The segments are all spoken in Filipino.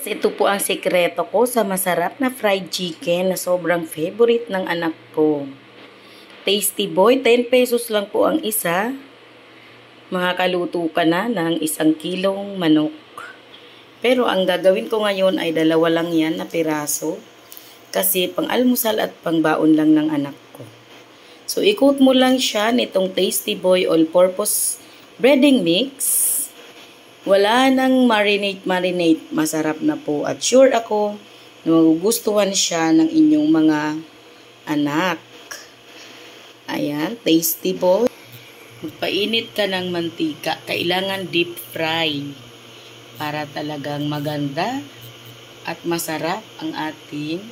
Ito po ang sekreto ko sa masarap na fried chicken na sobrang favorite ng anak ko. Tasty Boy, 10 pesos lang po ang isa. Makakaluto ka na ng isang kilong manok. Pero ang gagawin ko ngayon ay dalawa lang yan na piraso. Kasi pang almusal at pang baon lang ng anak ko. So ikot mo lang siya nitong Tasty Boy All-Purpose Breading Mix wala nang marinate-marinate. Masarap na po. At sure ako na magugustuhan siya ng inyong mga anak. Ayan, tasty po. Magpainit ka ng mantika. Kailangan deep fry para talagang maganda at masarap ang ating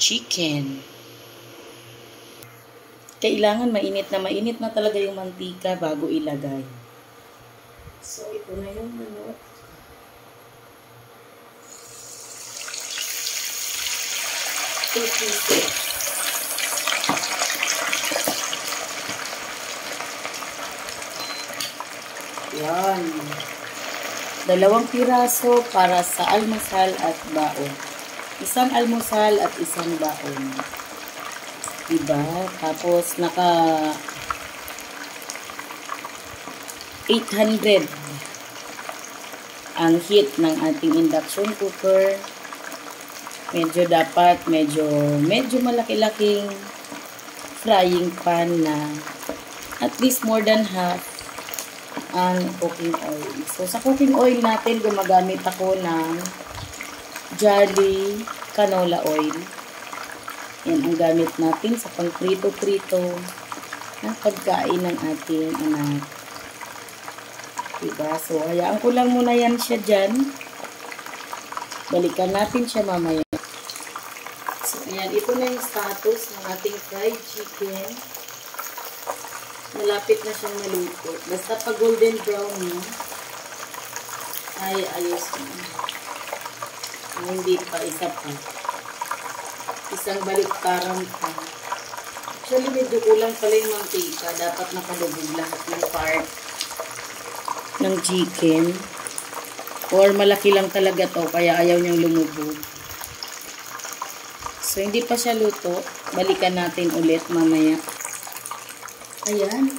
chicken. Kailangan mainit na mainit na talaga yung mantika bago ilagay. So, ito na yung manok. Two pieces. Yan. Dalawang piraso para sa almusal at baon. Isang almusal at isang baon. Diba? Tapos, naka 800 ang heat ng ating induction cooker. Medyo dapat, medyo, medyo malaki-laking frying pan na at least more than half ang cooking oil. So, sa cooking oil natin, gumagamit ako ng Jolly Canola Oil. Yan ang gamit natin sa pang-prito-prito ng pagkain ng ating anak. Diba? So, hayaan ko lang muna yan siya dyan. Balikan natin siya mamaya. So, ayan. Ito na yung status ng ating fried chicken. Malapit na siyang maluto. Basta pag golden brown na, ay ayos na. Ay, hindi pa. Isa pa. Isang baliktaran pa. Actually, medyo kulang pala yung mantika. Dapat nakalubog lahat ng part ng chicken. Or malaki lang talaga to, kaya ayaw niyang lumubog. So, hindi pa siya luto. Balikan natin ulit mamaya. Ayan.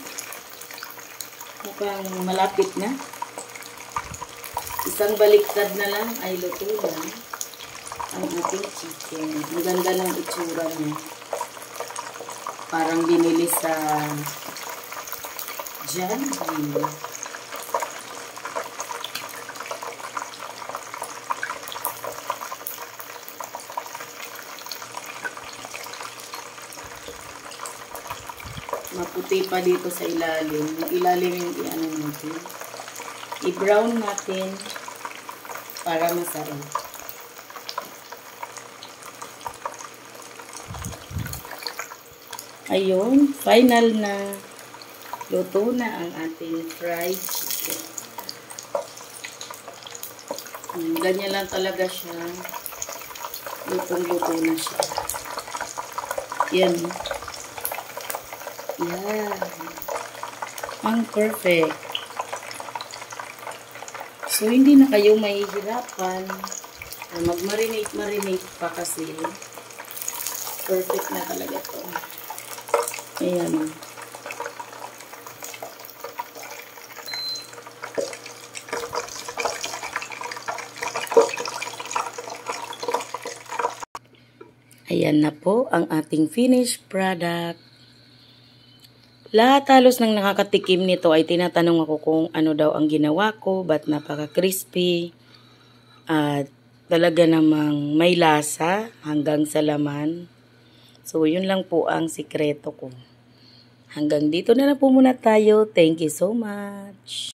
Mukhang malapit na. Isang baliktad na lang ay luto na ang ating chicken. Ang ganda ng itsura niya. Parang binili sa Jollibee. Maputi pa dito sa ilalim. Yung ilalim yung i-ano natin. I-brown natin para masarap. Ayun, final na luto na ang ating fried chicken. Ganyan lang talaga siya. Lutong-luto na siya. Yan. Yan. Ang perfect. So, hindi na kayo mahihirapan na mag-marinate-marinate pa kasi perfect na talaga to. Ayan. Ayan na po ang ating finished product. Lahat halos ng nakakatikim nito ay tinatanong ako kung ano daw ang ginawa ko, ba't napaka-crispy, at talaga namang may lasa hanggang sa laman. So, yun lang po ang sikreto ko. Hanggang dito na lang po muna tayo. Thank you so much.